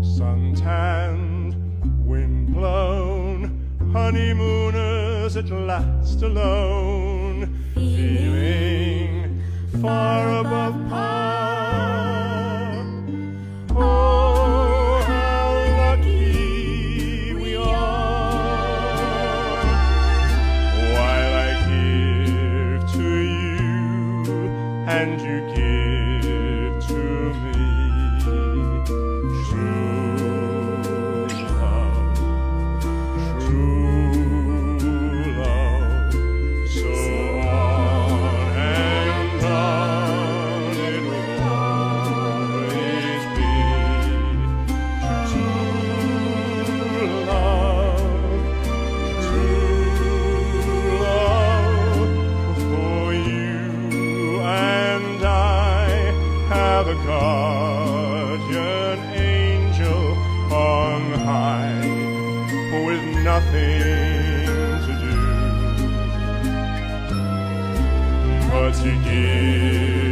Suntanned, wind-blown, honeymooners at last alone, and you give a guardian angel on high with nothing to do. But to give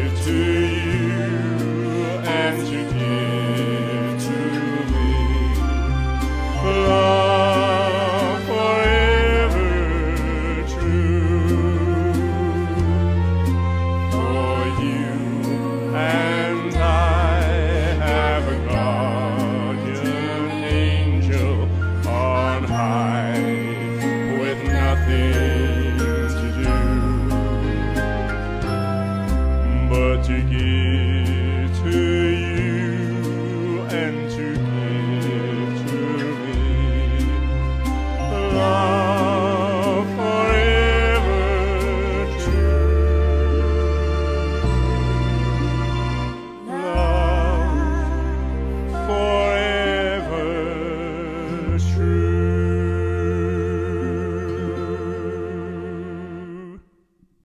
to give.